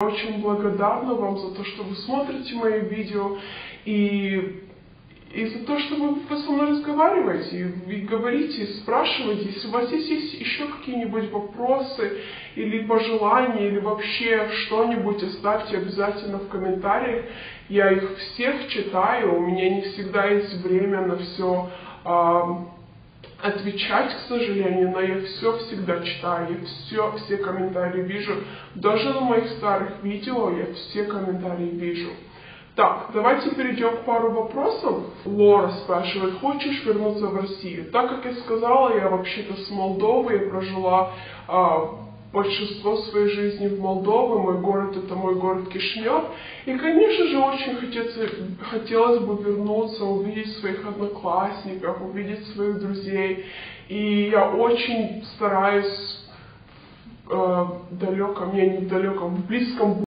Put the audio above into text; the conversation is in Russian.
очень благодарна вам за то, что вы смотрите мои видео и, и за то, что вы, со мной разговариваете и, и говорите, и спрашиваете. Если у вас есть, есть еще какие-нибудь вопросы или пожелания, или вообще что-нибудь, оставьте обязательно в комментариях. Я их всех читаю, у меня не всегда есть время на все отвечать, к сожалению, но я все всегда читаю, я все, все комментарии вижу. Даже на моих старых видео я все комментарии вижу. Так, давайте перейдем к пару вопросов. Лора спрашивает, хочешь вернуться в Россию? Так как я сказала, я вообще-то с Молдовы, я прожила а, большинство своей жизни в Молдове, мой город это мой город Кишинев. И, конечно же, очень хотелось, хотелось бы вернуться, увидеть своих одноклассников, увидеть своих друзей. И я очень стараюсь э, далеком, я не в далеком, в близком